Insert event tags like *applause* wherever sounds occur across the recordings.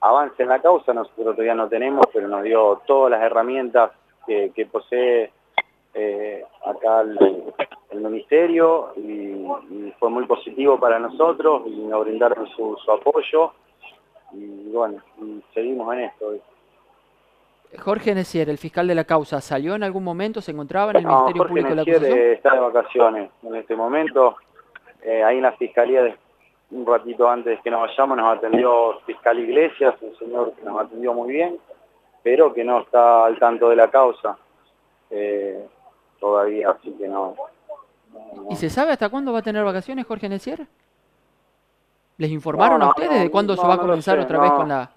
avance en la causa, nosotros todavía no tenemos, pero nos dio todas las herramientas que, posee eh, acá el, Ministerio y, fue muy positivo para nosotros y nos brindaron su, apoyo y bueno, seguimos en esto. Jorge Necier, el fiscal de la causa, ¿salió en algún momento? ¿Se encontraba en el Ministerio Público de la Acusación? está de vacaciones en este momento. Eh, ahí en la Fiscalía, un ratito antes que nos vayamos, nos atendió Fiscal Iglesias, un señor que nos atendió muy bien, pero que no está al tanto de la causa eh, todavía, así que no, ¿Y se sabe hasta cuándo va a tener vacaciones Jorge Necier? ¿Les informaron a ustedes de cuándo se va a comenzar otra vez con la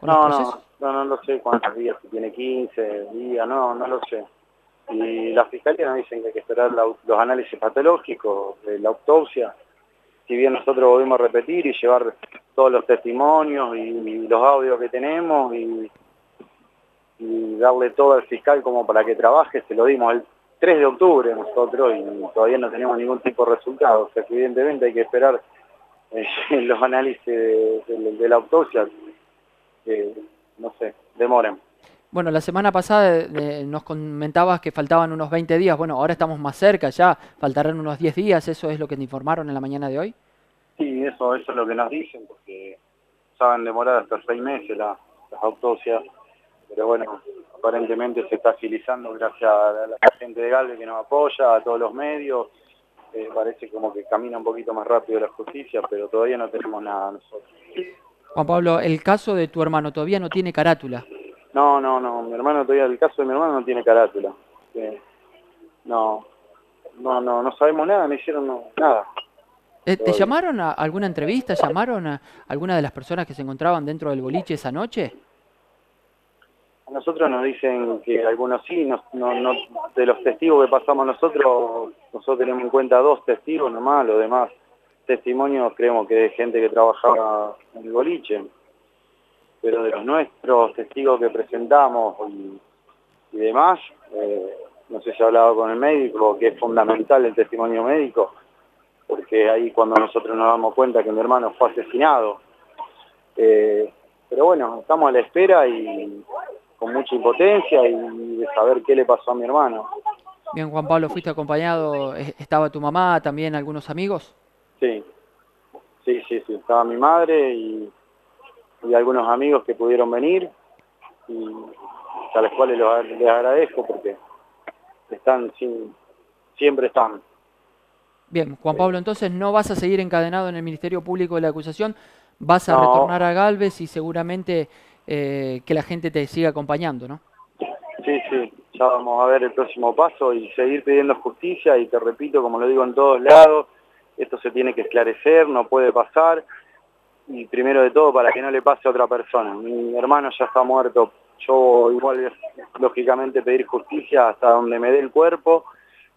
con no, No, no, lo sé cuántos días, si tiene 15 días, no, no lo sé. Y la fiscalía nos dicen que hay que esperar los análisis patológicos, la autopsia. Si bien nosotros volvimos a repetir y llevar todos los testimonios y, los audios que tenemos y, darle todo al fiscal como para que trabaje, se lo dimos el 3 de octubre nosotros y todavía no tenemos ningún tipo de resultado. O sea que evidentemente hay que esperar eh, *laughs* los análisis de, la autopsia, que no sé, demoren. Bueno, la semana pasada eh, nos comentabas que faltaban unos 20 días. Bueno, ahora estamos más cerca ya, faltarán unos 10 días. ¿Eso es lo que te informaron en la mañana de hoy? Sí, eso, eso es lo que nos dicen, porque saben demorar hasta seis meses las autopsias. Pero bueno, aparentemente se está agilizando gracias a la gente de Galve que nos apoya, a todos los medios. Eh, parece como que camina un poquito más rápido la justicia, pero todavía no tenemos nada nosotros. Juan Pablo, el caso de tu hermano todavía no tiene carátula. No, no, no, mi hermano todavía, el caso de mi hermano no tiene carátula. no, no, no, no sabemos nada, no hicieron nada. Eh, ¿Te llamaron a alguna entrevista? ¿Llamaron a alguna de las personas que se encontraban dentro del boliche esa noche? A nosotros nos dicen que algunos sí, no, no, de los testigos que pasamos nosotros, nosotros tenemos en cuenta dos testigos nomás, los demás testimonios creemos que es gente que trabajaba en el boliche pero de los nuestros testigos que presentamos y, demás, eh, no sé si ha hablado con el médico, que es fundamental el testimonio médico, porque ahí cuando nosotros nos damos cuenta que mi hermano fue asesinado. Eh, pero bueno, estamos a la espera y con mucha impotencia y de saber qué le pasó a mi hermano. Bien, Juan Pablo, fuiste acompañado, ¿estaba tu mamá, también algunos amigos? Sí, sí, sí, sí, estaba mi madre y y algunos amigos que pudieron venir y a los cuales les agradezco porque están sin, siempre están. Bien, Juan Pablo, entonces no vas a seguir encadenado en el Ministerio Público de la Acusación, vas a retornar a Galvez y seguramente eh, que la gente te siga acompañando, ¿no? Sí, sí, ya vamos a ver el próximo paso y seguir pidiendo justicia y te repito, como lo digo en todos lados, esto se tiene que esclarecer, no puede pasar, y primero de todo para que no le pase a otra persona. Mi hermano ya está muerto, yo igual lógicamente pedir justicia hasta donde me dé el cuerpo.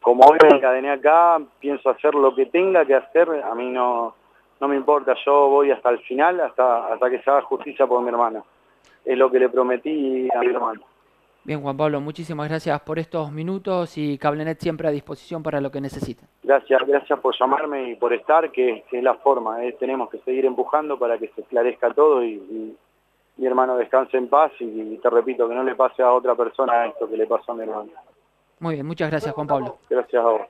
Como hoy me encadené acá, pienso hacer lo que tenga que hacer, a mí no, no me importa, yo voy hasta el final, hasta, hasta que se haga justicia por mi hermano. Es lo que le prometí a mi hermano. Bien, Juan Pablo, muchísimas gracias por estos minutos y Cablenet siempre a disposición para lo que necesiten. Gracias, gracias por llamarme y por estar, que, es la forma. Eh. Tenemos que seguir empujando para que se esclarezca todo y, mi hermano descanse en paz y, te repito, que no le pase a otra persona esto que le pasó a mi hermano. Muy bien, muchas gracias Juan Pablo. Gracias a vos.